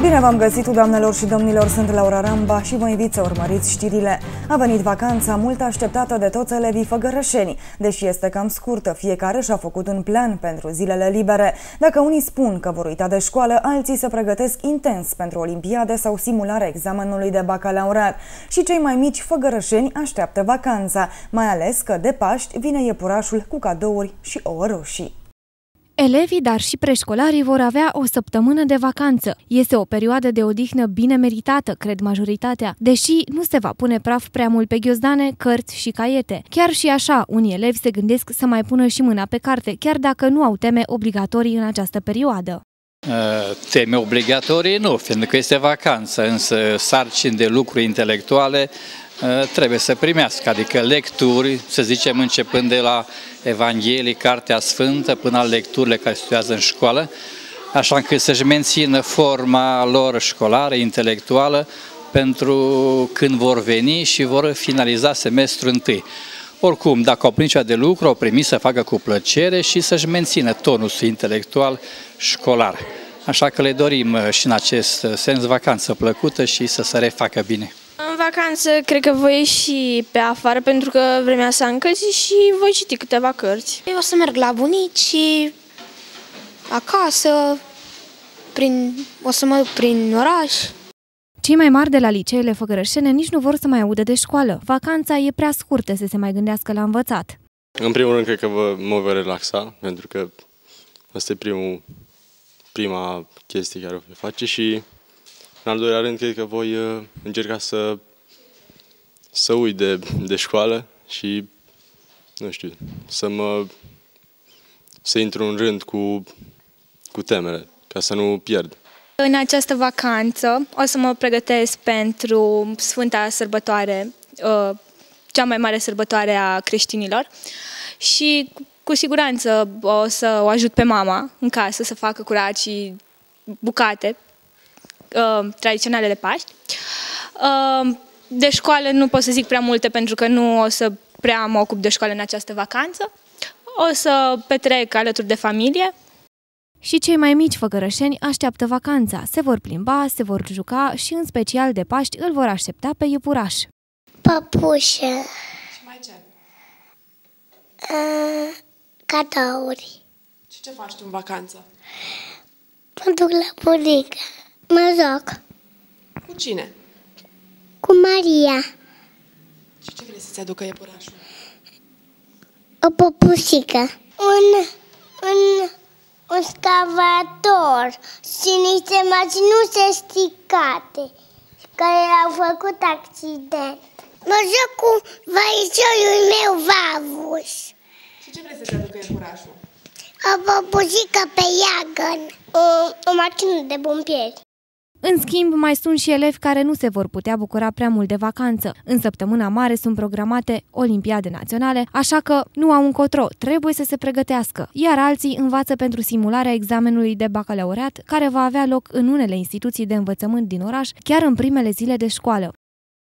Bine v-am găsit, doamnelor și domnilor, sunt Laura Ramba și vă invit să urmăriți știrile. A venit vacanța mult așteptată de toți elevii făgărășeni. Deși este cam scurtă, fiecare și-a făcut un plan pentru zilele libere. Dacă unii spun că vor uita de școală, alții se pregătesc intens pentru olimpiade sau simularea examenului de bacalaureat. Și cei mai mici făgărășeni așteaptă vacanța, mai ales că de Paști vine iepurașul cu cadouri și ouă roșii. Elevii, dar și preșcolarii vor avea o săptămână de vacanță. Este o perioadă de odihnă bine meritată, cred majoritatea, deși nu se va pune praf prea mult pe ghiozdane, cărți și caiete. Chiar și așa, unii elevi se gândesc să mai pună și mâna pe carte, chiar dacă nu au teme obligatorii în această perioadă. Uh, teme obligatorii nu, fiindcă este vacanță, însă sarcini de lucruri intelectuale uh, trebuie să primească, adică lecturi, să zicem începând de la Evanghelie, Cartea Sfântă, până la lecturile care studiază în școală, așa încât să-și mențină forma lor școlară, intelectuală, pentru când vor veni și vor finaliza semestrul întâi. Oricum, dacă au primit de lucru, au primit să facă cu plăcere și să-și mențină tonusul intelectual școlar. Așa că le dorim uh, și în acest uh, sens vacanță plăcută și să se refacă bine. În vacanță cred că voi ieși pe afară pentru că vremea s-a încălzit și voi citi câteva cărți. Eu o să merg la bunici, acasă, prin, o să mă duc prin oraș. Cei mai mari de la liceele făgărășene nici nu vor să mai audă de școală. Vacanța e prea scurtă să se mai gândească la învățat. În primul rând, cred că vă, mă voi relaxa, pentru că asta e primul, prima chestie care o voi face și, în al doilea rând, cred că voi uh, încerca să, să uit de, de școală și, nu știu, să mă să intru în rând cu, cu temele, ca să nu pierd. În această vacanță o să mă pregătesc pentru Sfânta Sărbătoare, uh, cea mai mare sărbătoare a creștinilor și cu siguranță o să o ajut pe mama în casă să facă curat și bucate uh, tradiționale de Paști. Uh, de școală nu pot să zic prea multe pentru că nu o să prea mă ocup de școală în această vacanță. O să petrec alături de familie, și cei mai mici făgărășeni așteaptă vacanța, se vor plimba, se vor juca și în special de Paști îl vor aștepta pe iepuraș. Păpușă. Și mai ce? Uh, cadouri. Și ce faci tu în vacanță? Mă duc la bunică. Mă joc. Cu cine? Cu Maria. Și ce vrei să-ți aducă iepurașul? O păpușică. Un, un un scavator și niște mașinuțe sticate care au făcut accident. Mă joc cu vaiciorul meu Vavus. Și ce vrei să-ți aducă iepurașul? O păpușică pe iagăn, o, o mașină de pompieri. În schimb, mai sunt și elevi care nu se vor putea bucura prea mult de vacanță. În săptămâna mare sunt programate olimpiade naționale, așa că nu au încotro, trebuie să se pregătească. Iar alții învață pentru simularea examenului de bacalaureat, care va avea loc în unele instituții de învățământ din oraș, chiar în primele zile de școală.